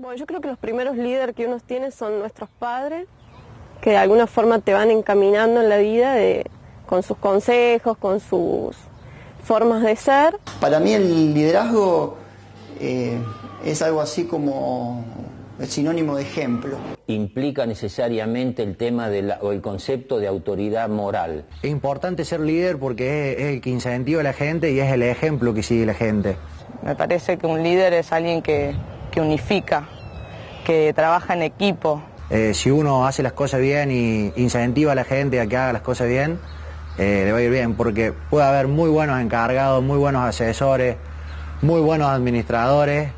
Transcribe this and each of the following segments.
Bueno, yo creo que los primeros líderes que uno tiene son nuestros padres, que de alguna forma te van encaminando en la vida de, con sus consejos, con sus formas de ser. Para mí el liderazgo eh, es algo así como el sinónimo de ejemplo. Implica necesariamente el tema de la- o el concepto de autoridad moral. Es importante ser líder porque es, es el que incentiva a la gente y es el ejemplo que sigue la gente. Me parece que un líder es alguien que, que unifica, que trabaja en equipo. Eh, si uno hace las cosas bien y incentiva a la gente a que haga las cosas bien, eh, le va a ir bien, porque puede haber muy buenos encargados, muy buenos asesores, muy buenos administradores,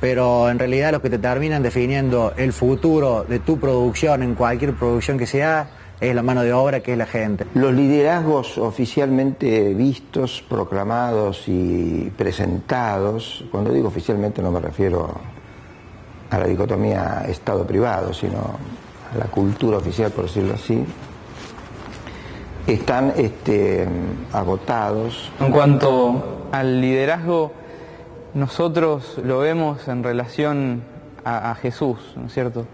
pero en realidad los que te terminan definiendo el futuro de tu producción en cualquier producción que sea es la mano de obra que es la gente. Los liderazgos oficialmente vistos, proclamados y presentados, cuando digo oficialmente no me refiero a la dicotomía Estado-privado, sino a la cultura oficial, por decirlo así, están este, agotados. En cuanto al liderazgo, nosotros lo vemos en relación a, a Jesús, ¿no es cierto?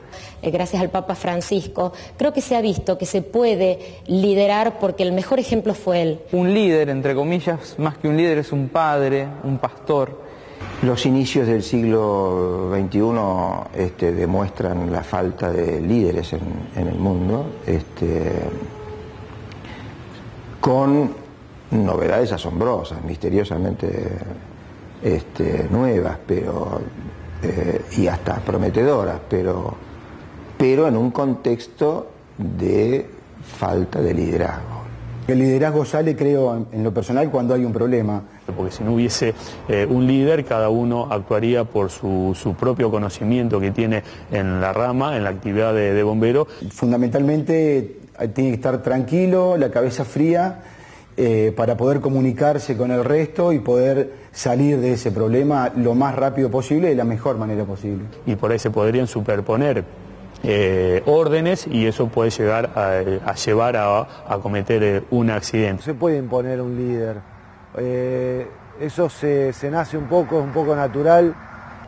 Eh, gracias al Papa Francisco, creo que se ha visto que se puede liderar porque el mejor ejemplo fue él. Un líder, entre comillas, más que un líder, es un padre, un pastor. Los inicios del siglo XXI este, demuestran la falta de líderes en, el mundo, este, con novedades asombrosas, misteriosamente este, nuevas, pero eh, y hasta prometedoras, pero, pero en un contexto de falta de liderazgo. El liderazgo sale, creo, en, lo personal cuando hay un problema. Porque si no hubiese eh, un líder, cada uno actuaría por su, su propio conocimiento que tiene en la rama, en la actividad de, de bombero. Fundamentalmente eh, tiene que estar tranquilo, la cabeza fría, eh, para poder comunicarse con el resto y poder salir de ese problema lo más rápido posible y de la mejor manera posible. Y por ahí se podrían superponer eh, órdenes y eso puede llegar a, a llevar a, a cometer eh, un accidente. se puede imponer un líder. Eh, eso se, se nace un poco, es un poco natural.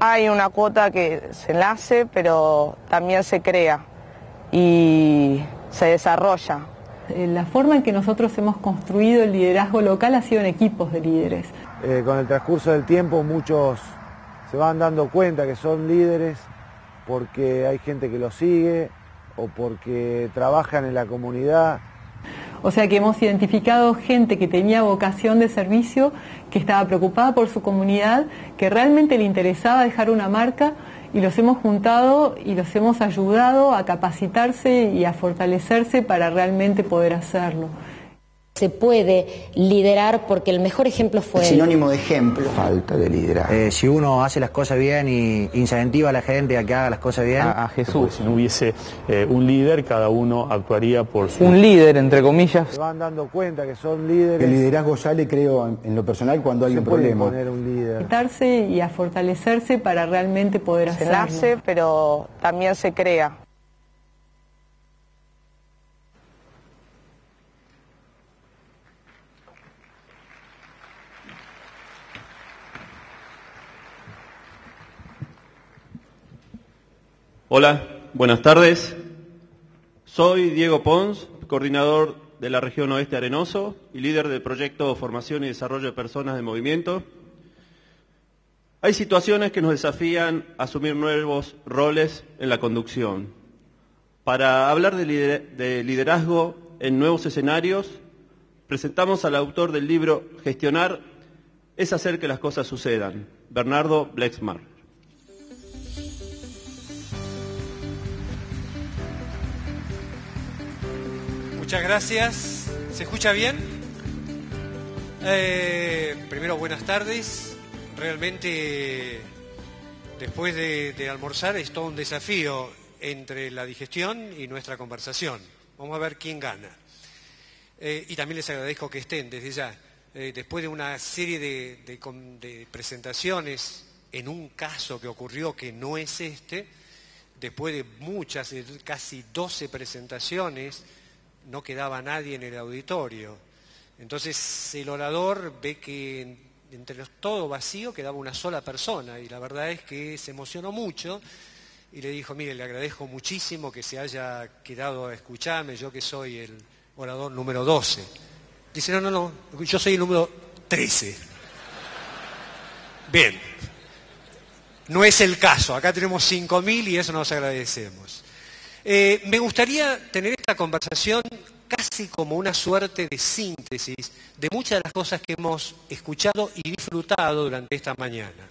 Hay una cuota que se nace, pero también se crea y se desarrolla. La forma en que nosotros hemos construido el liderazgo local ha sido en equipos de líderes. Eh, con el transcurso del tiempo muchos se van dando cuenta que son líderes porque hay gente que los sigue o porque trabajan en la comunidad. O sea que hemos identificado gente que tenía vocación de servicio, que estaba preocupada por su comunidad, que realmente le interesaba dejar una marca y los hemos juntado y los hemos ayudado a capacitarse y a fortalecerse para realmente poder hacerlo. Se puede liderar porque el mejor ejemplo fue El sinónimo de ejemplo. Falta de liderazgo. Eh, si uno hace las cosas bien y incentiva a la gente a que haga las cosas bien, A, a Jesús. Si no hubiese eh, un líder, cada uno actuaría por su... Un líder, entre comillas, Se van dando cuenta que son líderes. El liderazgo sale, creo, en, en lo personal cuando hay se un puede problema. imponer un líder. Y a fortalecerse para realmente poder Se hacerlo. nace, pero también se crea. Hola, buenas tardes. Soy Diego Pons, coordinador de la región oeste Arenoso y líder del proyecto Formación y Desarrollo de Personas de Movimiento. Hay situaciones que nos desafían a asumir nuevos roles en la conducción. Para hablar de, lider- de liderazgo en nuevos escenarios, presentamos al autor del libro Gestionar es hacer que las cosas sucedan, Bernardo Blexmar. Muchas gracias. ¿Se escucha bien? Eh, primero, buenas tardes. Realmente, después de, almorzar, es todo un desafío entre la digestión y nuestra conversación. Vamos a ver quién gana. Eh, y también les agradezco que estén desde ya. Eh, después de una serie de, presentaciones, en un caso que ocurrió que no es este, después de muchas, casi 12 presentaciones, no quedaba nadie en el auditorio. Entonces el orador ve que en- entre los- todo vacío quedaba una sola persona y la verdad es que se emocionó mucho y le dijo, mire, le agradezco muchísimo que se haya quedado a escucharme, yo que soy el orador número 12. Dice, no, no, no, yo soy el número 13. Bien, no es el caso, acá tenemos 5.000 y eso nos agradecemos. Eh, me gustaría tener esta conversación casi como una suerte de síntesis de muchas de las cosas que hemos escuchado y disfrutado durante esta mañana.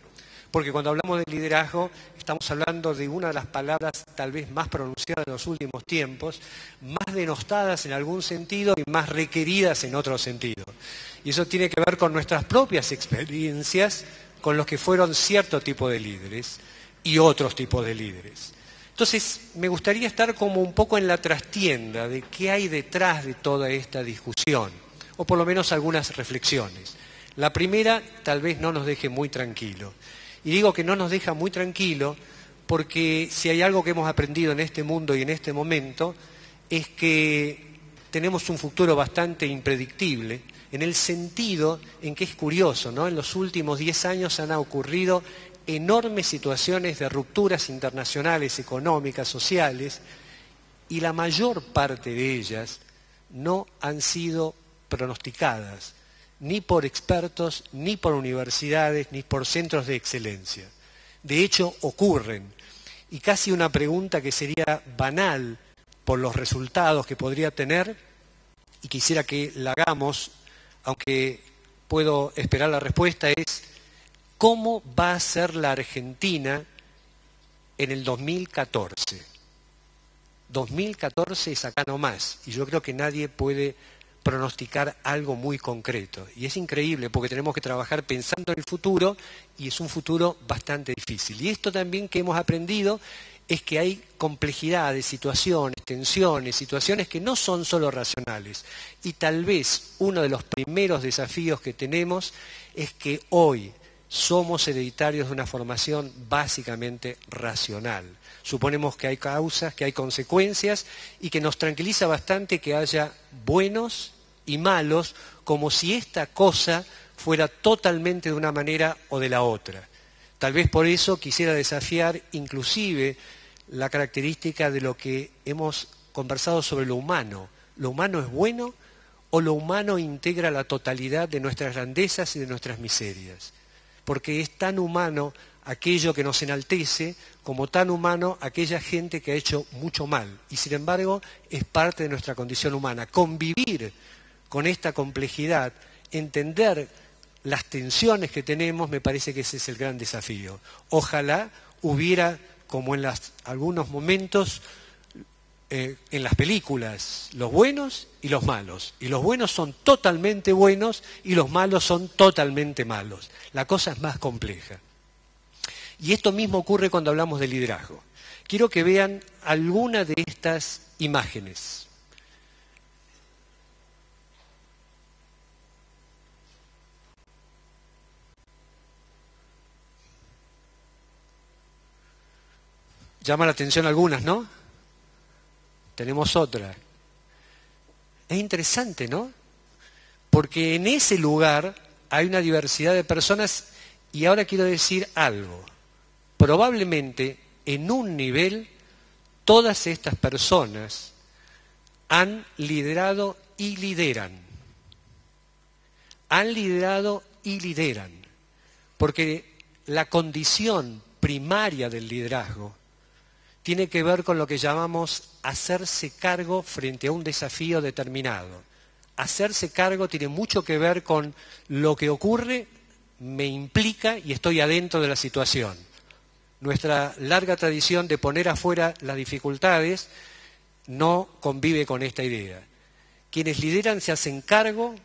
Porque cuando hablamos de liderazgo estamos hablando de una de las palabras tal vez más pronunciadas en los últimos tiempos, más denostadas en algún sentido y más requeridas en otro sentido. Y eso tiene que ver con nuestras propias experiencias con los que fueron cierto tipo de líderes y otros tipos de líderes. Entonces, me gustaría estar como un poco en la trastienda de qué hay detrás de toda esta discusión, o por lo menos algunas reflexiones. La primera tal vez no nos deje muy tranquilo. Y digo que no nos deja muy tranquilo porque si hay algo que hemos aprendido en este mundo y en este momento es que tenemos un futuro bastante impredictible, en el sentido en que es curioso, ¿no? En los últimos diez años han ocurrido enormes situaciones de rupturas internacionales, económicas, sociales, y la mayor parte de ellas no han sido pronosticadas ni por expertos, ni por universidades, ni por centros de excelencia. De hecho, ocurren. Y casi una pregunta que sería banal por los resultados que podría tener, y quisiera que la hagamos, aunque puedo esperar la respuesta, es ¿cómo va a ser la Argentina en el 2014? 2014 es acá nomás, y yo creo que nadie puede pronosticar algo muy concreto. Y es increíble porque tenemos que trabajar pensando en el futuro y es un futuro bastante difícil. Y esto también que hemos aprendido es que hay complejidad de situaciones, tensiones, situaciones que no son solo racionales. Y tal vez uno de los primeros desafíos que tenemos es que hoy somos hereditarios de una formación básicamente racional. Suponemos que hay causas, que hay consecuencias y que nos tranquiliza bastante que haya buenos y malos, como si esta cosa fuera totalmente de una manera o de la otra. Tal vez por eso quisiera desafiar inclusive la característica de lo que hemos conversado sobre lo humano. ¿Lo humano es bueno o lo humano integra la totalidad de nuestras grandezas y de nuestras miserias? Porque es tan humano aquello que nos enaltece como tan humano aquella gente que ha hecho mucho mal. Y sin embargo es parte de nuestra condición humana. Convivir con esta complejidad, entender las tensiones que tenemos, me parece que ese es el gran desafío. Ojalá hubiera, como en algunos momentos, eh, en las películas, los buenos y los malos. Y los buenos son totalmente buenos y los malos son totalmente malos. La cosa es más compleja. Y esto mismo ocurre cuando hablamos de liderazgo. Quiero que vean alguna de estas imágenes. Llama la atención algunas, ¿no? Tenemos otra. Es interesante, ¿no? Porque en ese lugar hay una diversidad de personas y ahora quiero decir algo probablemente en un nivel todas estas personas han liderado y lideran. Han liderado y lideran. Porque la condición primaria del liderazgo tiene que ver con lo que llamamos hacerse cargo frente a un desafío determinado. Hacerse cargo tiene mucho que ver con lo que ocurre, me implica y estoy adentro de la situación nuestra larga tradición de poner afuera las dificultades no convive con esta idea. Quienes lideran se hacen cargo,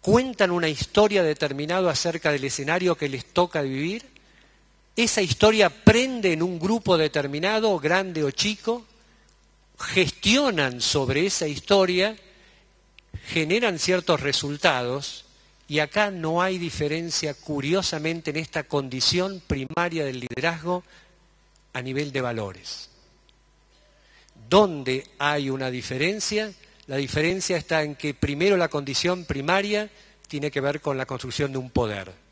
cuentan una historia determinada acerca del escenario que les toca vivir, esa historia prende en un grupo determinado, grande o chico, gestionan sobre esa historia, generan ciertos resultados y acá no hay diferencia, curiosamente, en esta condición primaria del liderazgo a nivel de valores. ¿Dónde hay una diferencia? La diferencia está en que primero la condición primaria tiene que ver con la construcción de un poder.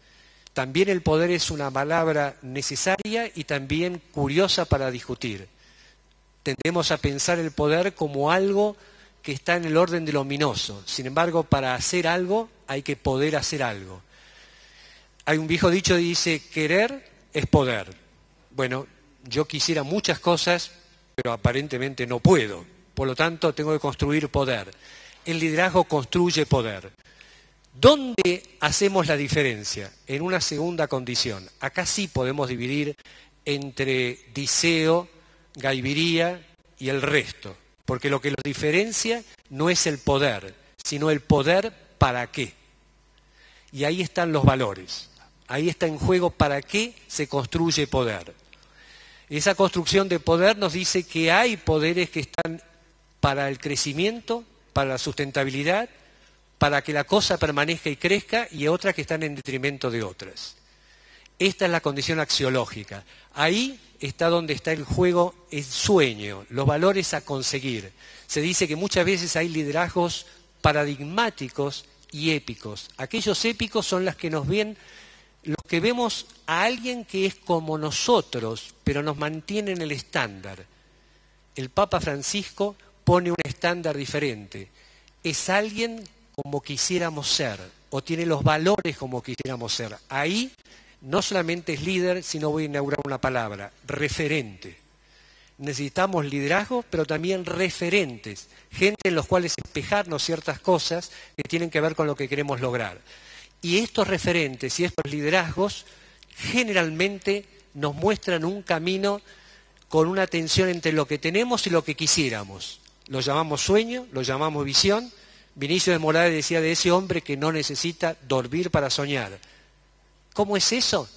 También el poder es una palabra necesaria y también curiosa para discutir. Tendemos a pensar el poder como algo que está en el orden de lo ominoso. Sin embargo, para hacer algo hay que poder hacer algo. Hay un viejo dicho que dice, querer es poder. Bueno, yo quisiera muchas cosas, pero aparentemente no puedo. Por lo tanto, tengo que construir poder. El liderazgo construye poder. ¿Dónde hacemos la diferencia? En una segunda condición. Acá sí podemos dividir entre diseo, gaiviría y el resto. Porque lo que los diferencia no es el poder, sino el poder para qué. Y ahí están los valores. Ahí está en juego para qué se construye poder. Esa construcción de poder nos dice que hay poderes que están para el crecimiento, para la sustentabilidad, para que la cosa permanezca y crezca, y otras que están en detrimento de otras. Esta es la condición axiológica. Ahí está donde está el juego, el sueño, los valores a conseguir. Se dice que muchas veces hay liderazgos paradigmáticos y épicos. Aquellos épicos son los que nos ven, los que vemos a alguien que es como nosotros, pero nos mantiene en el estándar. El Papa Francisco pone un estándar diferente. Es alguien como quisiéramos ser, o tiene los valores como quisiéramos ser. Ahí no solamente es líder, sino voy a inaugurar una palabra, referente. Necesitamos liderazgo, pero también referentes, gente en los cuales espejarnos ciertas cosas que tienen que ver con lo que queremos lograr. Y estos referentes y estos liderazgos generalmente nos muestran un camino con una tensión entre lo que tenemos y lo que quisiéramos. Lo llamamos sueño, lo llamamos visión. Vinicio de Morales decía de ese hombre que no necesita dormir para soñar ¿Cómo es eso?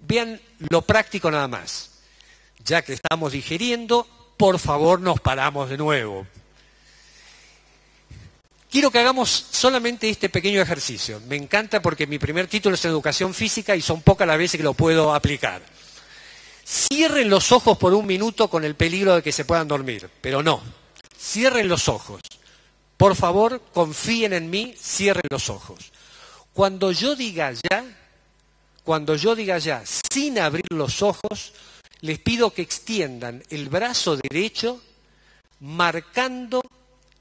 Vean lo práctico nada más. Ya que estamos digiriendo, por favor nos paramos de nuevo. Quiero que hagamos solamente este pequeño ejercicio. Me encanta porque mi primer título es educación física y son pocas las veces que lo puedo aplicar. Cierren los ojos por un minuto con el peligro de que se puedan dormir, pero no. Cierren los ojos. Por favor, confíen en mí, cierren los ojos. Cuando yo diga ya, cuando yo diga ya, sin abrir los ojos, les pido que extiendan el brazo derecho marcando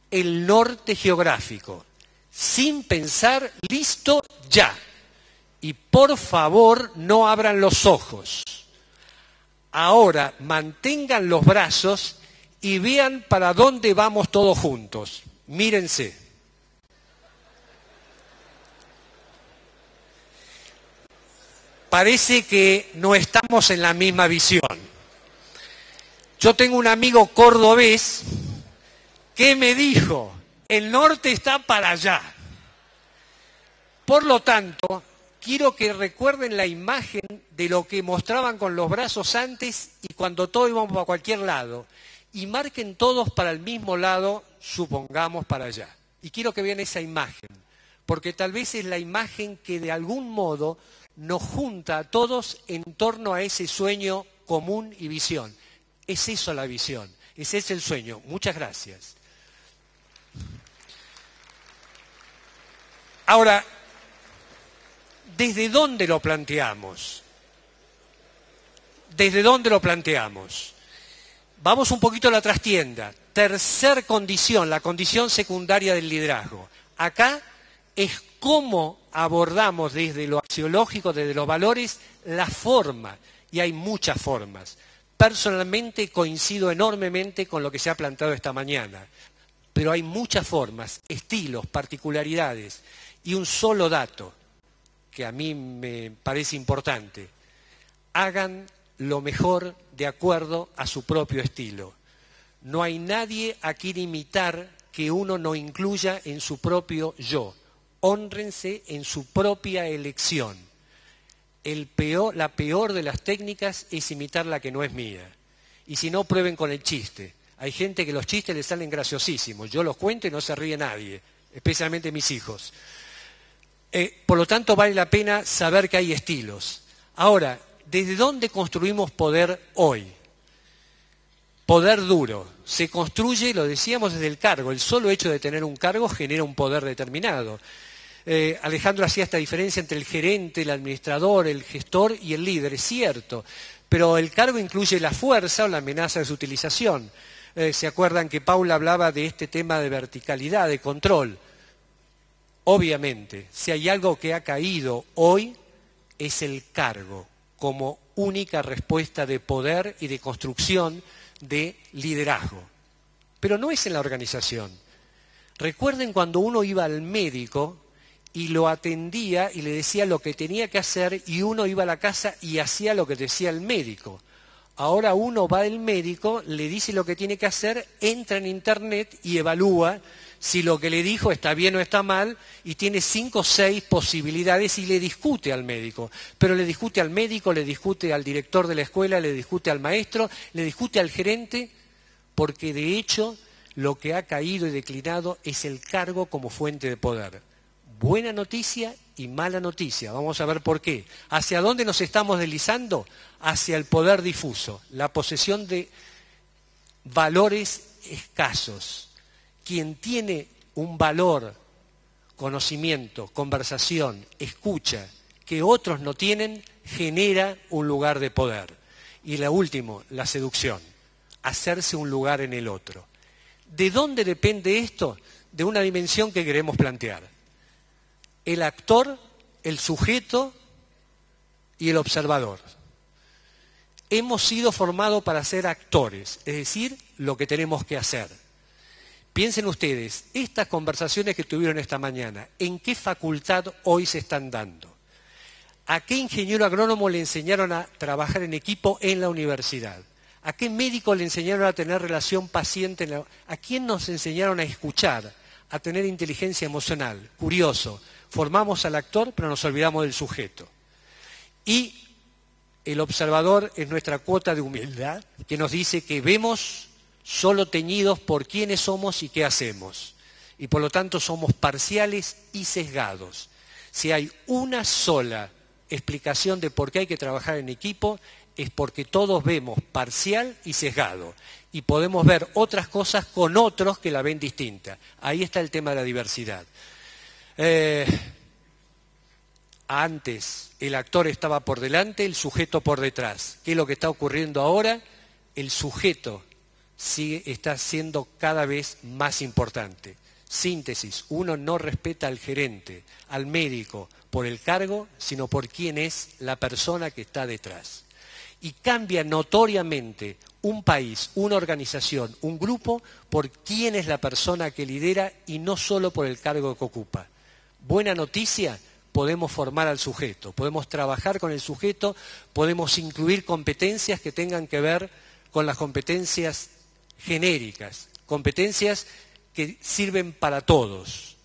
el norte geográfico, sin pensar, listo, ya. Y por favor no abran los ojos. Ahora mantengan los brazos y vean para dónde vamos todos juntos. Mírense. parece que no estamos en la misma visión. Yo tengo un amigo cordobés que me dijo, el norte está para allá. Por lo tanto, quiero que recuerden la imagen de lo que mostraban con los brazos antes y cuando todos íbamos para cualquier lado. Y marquen todos para el mismo lado, supongamos para allá. Y quiero que vean esa imagen, porque tal vez es la imagen que de algún modo nos junta a todos en torno a ese sueño común y visión. Es eso la visión, ese es el sueño. Muchas gracias. Ahora, ¿desde dónde lo planteamos? ¿Desde dónde lo planteamos? Vamos un poquito a la trastienda. Tercer condición, la condición secundaria del liderazgo. Acá es cómo abordamos desde lo axiológico, desde los valores, la forma. Y hay muchas formas. Personalmente coincido enormemente con lo que se ha planteado esta mañana, pero hay muchas formas, estilos, particularidades. Y un solo dato que a mí me parece importante. Hagan lo mejor de acuerdo a su propio estilo. No hay nadie a quien imitar que uno no incluya en su propio yo honrense en su propia elección. El peor, la peor de las técnicas es imitar la que no es mía. Y si no, prueben con el chiste. Hay gente que los chistes les salen graciosísimos. Yo los cuento y no se ríe nadie, especialmente mis hijos. Eh, por lo tanto, vale la pena saber que hay estilos. Ahora, ¿desde dónde construimos poder hoy? Poder duro. Se construye, lo decíamos desde el cargo. El solo hecho de tener un cargo genera un poder determinado. Eh, Alejandro hacía esta diferencia entre el gerente, el administrador, el gestor y el líder, es cierto, pero el cargo incluye la fuerza o la amenaza de su utilización. Eh, ¿Se acuerdan que Paula hablaba de este tema de verticalidad, de control? Obviamente, si hay algo que ha caído hoy, es el cargo como única respuesta de poder y de construcción de liderazgo. Pero no es en la organización. Recuerden cuando uno iba al médico y lo atendía y le decía lo que tenía que hacer y uno iba a la casa y hacía lo que decía el médico. Ahora uno va al médico, le dice lo que tiene que hacer, entra en internet y evalúa si lo que le dijo está bien o está mal y tiene cinco o seis posibilidades y le discute al médico. Pero le discute al médico, le discute al director de la escuela, le discute al maestro, le discute al gerente, porque de hecho lo que ha caído y declinado es el cargo como fuente de poder. Buena noticia y mala noticia. Vamos a ver por qué. ¿Hacia dónde nos estamos deslizando? Hacia el poder difuso, la posesión de valores escasos. Quien tiene un valor, conocimiento, conversación, escucha, que otros no tienen, genera un lugar de poder. Y la último, la seducción, hacerse un lugar en el otro. ¿De dónde depende esto? De una dimensión que queremos plantear el actor, el sujeto y el observador. Hemos sido formados para ser actores, es decir, lo que tenemos que hacer. Piensen ustedes, estas conversaciones que tuvieron esta mañana, ¿en qué facultad hoy se están dando? ¿A qué ingeniero agrónomo le enseñaron a trabajar en equipo en la universidad? ¿A qué médico le enseñaron a tener relación paciente? ¿A quién nos enseñaron a escuchar, a tener inteligencia emocional? Curioso, formamos al actor, pero nos olvidamos del sujeto. Y el observador es nuestra cuota de humildad, que nos dice que vemos solo teñidos por quiénes somos y qué hacemos. Y por lo tanto somos parciales y sesgados. Si hay una sola explicación de por qué hay que trabajar en equipo, es porque todos vemos parcial y sesgado. Y podemos ver otras cosas con otros que la ven distinta. Ahí está el tema de la diversidad. Eh, antes el actor estaba por delante, el sujeto por detrás. ¿Qué es lo que está ocurriendo ahora? El sujeto está siendo cada vez más importante. Síntesis, uno no respeta al gerente, al médico, por el cargo, sino por quién es la persona que está detrás. Y cambia notoriamente un país, una organización, un grupo, por quién es la persona que lidera y no solo por el cargo que ocupa. Buena noticia, podemos formar al sujeto, podemos trabajar con el sujeto, podemos incluir competencias que tengan que ver con las competencias genéricas, competencias que sirven para todos,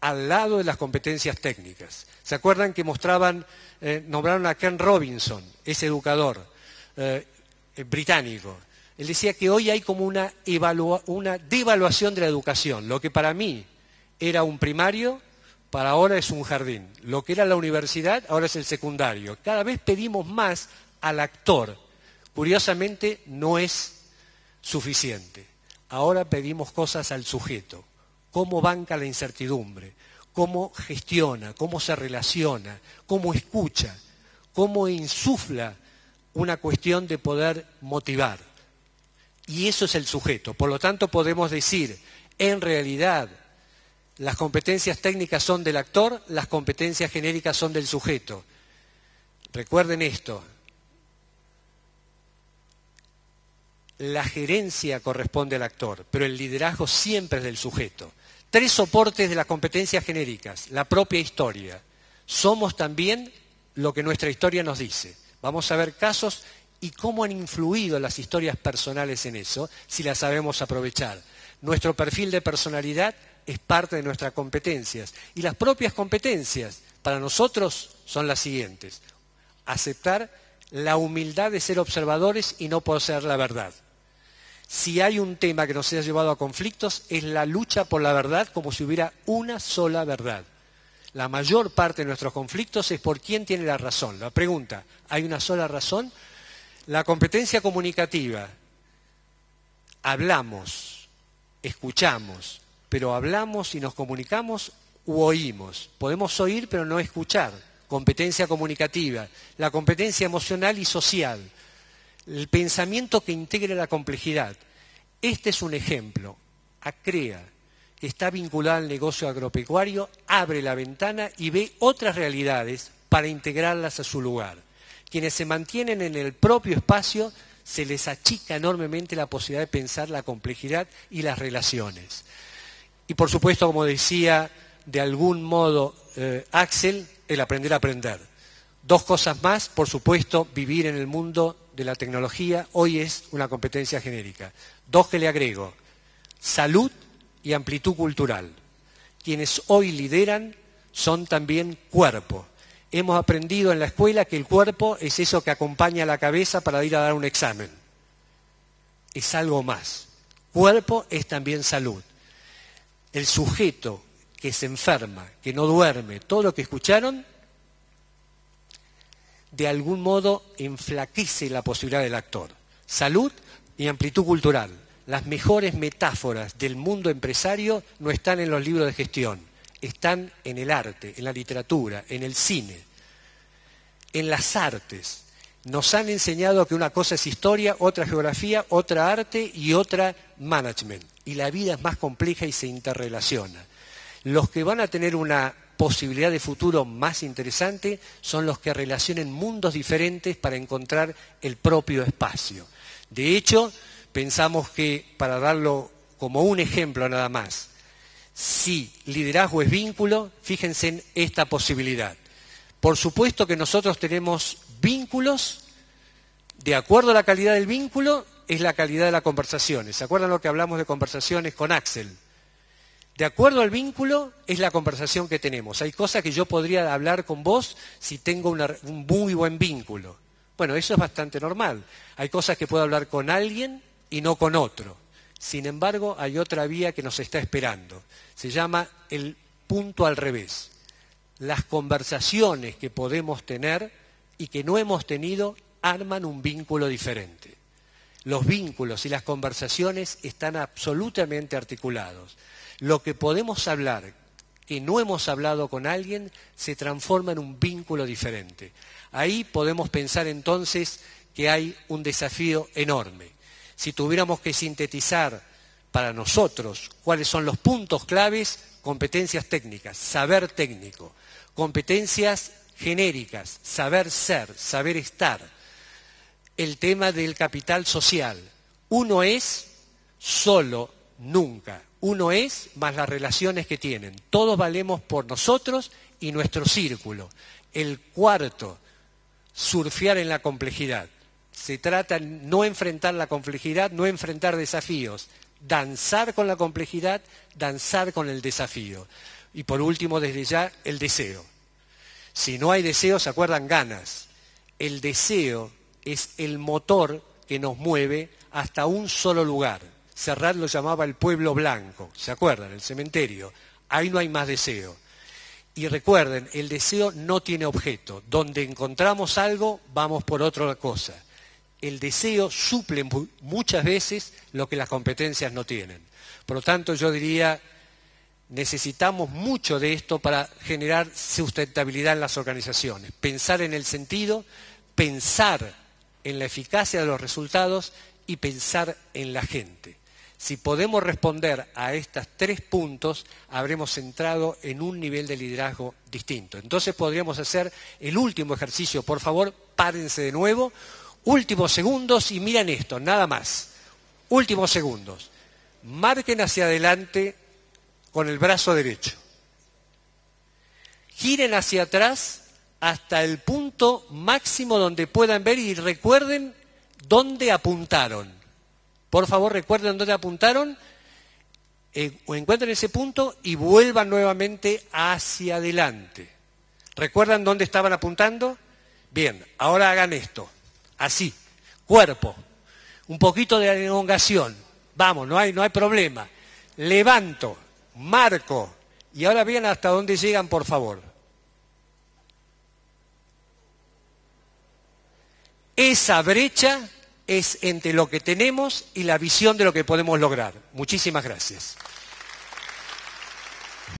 al lado de las competencias técnicas. ¿Se acuerdan que mostraban, eh, nombraron a Ken Robinson, ese educador eh, británico? Él decía que hoy hay como una, una devaluación de la educación. Lo que para mí era un primario, para ahora es un jardín. Lo que era la universidad, ahora es el secundario. Cada vez pedimos más al actor. Curiosamente, no es suficiente. Ahora pedimos cosas al sujeto. Cómo banca la incertidumbre, cómo gestiona, cómo se relaciona, cómo escucha, cómo insufla una cuestión de poder motivar. Y eso es el sujeto. Por lo tanto, podemos decir, en realidad, las competencias técnicas son del actor, las competencias genéricas son del sujeto. Recuerden esto. La gerencia corresponde al actor, pero el liderazgo siempre es del sujeto. Tres soportes de las competencias genéricas. La propia historia. Somos también lo que nuestra historia nos dice. Vamos a ver casos y cómo han influido las historias personales en eso, si las sabemos aprovechar. Nuestro perfil de personalidad es parte de nuestras competencias. Y las propias competencias para nosotros son las siguientes. Aceptar la humildad de ser observadores y no poseer la verdad. Si hay un tema que nos ha llevado a conflictos es la lucha por la verdad como si hubiera una sola verdad. La mayor parte de nuestros conflictos es por quién tiene la razón. La pregunta, ¿hay una sola razón? La competencia comunicativa. Hablamos, escuchamos, pero hablamos y nos comunicamos u oímos. Podemos oír pero no escuchar. Competencia comunicativa, la competencia emocional y social, el pensamiento que integre la complejidad. Este es un ejemplo. ACREA, que está vinculada al negocio agropecuario, abre la ventana y ve otras realidades para integrarlas a su lugar. Quienes se mantienen en el propio espacio se les achica enormemente la posibilidad de pensar la complejidad y las relaciones. Y por supuesto, como decía de algún modo eh, Axel, el aprender a aprender. Dos cosas más, por supuesto, vivir en el mundo de la tecnología hoy es una competencia genérica. Dos que le agrego, salud y amplitud cultural. Quienes hoy lideran son también cuerpo. Hemos aprendido en la escuela que el cuerpo es eso que acompaña a la cabeza para ir a dar un examen. Es algo más. Cuerpo es también salud. El sujeto que se enferma, que no duerme, todo lo que escucharon, de algún modo enflaquece la posibilidad del actor. Salud y amplitud cultural. Las mejores metáforas del mundo empresario no están en los libros de gestión, están en el arte, en la literatura, en el cine, en las artes. Nos han enseñado que una cosa es historia, otra geografía, otra arte y otra management. Y la vida es más compleja y se interrelaciona. Los que van a tener una posibilidad de futuro más interesante son los que relacionen mundos diferentes para encontrar el propio espacio. De hecho, pensamos que, para darlo como un ejemplo nada más, si liderazgo es vínculo, fíjense en esta posibilidad. Por supuesto que nosotros tenemos vínculos, de acuerdo a la calidad del vínculo, es la calidad de las conversaciones. ¿Se acuerdan lo que hablamos de conversaciones con Axel? De acuerdo al vínculo es la conversación que tenemos. Hay cosas que yo podría hablar con vos si tengo un muy buen vínculo. Bueno, eso es bastante normal. Hay cosas que puedo hablar con alguien y no con otro. Sin embargo, hay otra vía que nos está esperando. Se llama el punto al revés. Las conversaciones que podemos tener y que no hemos tenido arman un vínculo diferente. Los vínculos y las conversaciones están absolutamente articulados lo que podemos hablar que no hemos hablado con alguien se transforma en un vínculo diferente. Ahí podemos pensar entonces que hay un desafío enorme. Si tuviéramos que sintetizar para nosotros cuáles son los puntos claves, competencias técnicas, saber técnico, competencias genéricas, saber ser, saber estar, el tema del capital social. Uno es solo, nunca. Uno es más las relaciones que tienen. Todos valemos por nosotros y nuestro círculo. El cuarto, surfear en la complejidad. Se trata no enfrentar la complejidad, no enfrentar desafíos, danzar con la complejidad, danzar con el desafío. Y por último, desde ya, el deseo. Si no hay deseo, se acuerdan ganas. El deseo es el motor que nos mueve hasta un solo lugar Serrat lo llamaba el pueblo blanco, ¿se acuerdan? El cementerio. Ahí no hay más deseo. Y recuerden, el deseo no tiene objeto. Donde encontramos algo, vamos por otra cosa. El deseo suple muchas veces lo que las competencias no tienen. Por lo tanto, yo diría, necesitamos mucho de esto para generar sustentabilidad en las organizaciones. Pensar en el sentido, pensar en la eficacia de los resultados y pensar en la gente. Si podemos responder a estos tres puntos, habremos entrado en un nivel de liderazgo distinto. Entonces podríamos hacer el último ejercicio. Por favor, párense de nuevo. Últimos segundos y miren esto, nada más. Últimos segundos. Marquen hacia adelante con el brazo derecho. Giren hacia atrás hasta el punto máximo donde puedan ver y recuerden dónde apuntaron. Por favor, recuerden dónde apuntaron, eh, o encuentren ese punto y vuelvan nuevamente hacia adelante. ¿Recuerdan dónde estaban apuntando? Bien, ahora hagan esto. Así, cuerpo, un poquito de elongación. Vamos, no hay, no hay problema. Levanto, marco. Y ahora vean hasta dónde llegan, por favor. Esa brecha es entre lo que tenemos y la visión de lo que podemos lograr. Muchísimas gracias.